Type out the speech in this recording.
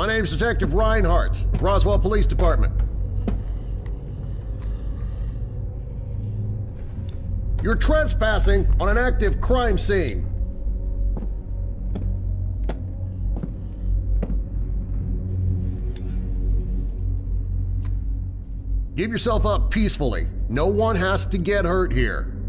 My name's Detective Reinhardt, Roswell Police Department. You're trespassing on an active crime scene. Give yourself up peacefully. No one has to get hurt here.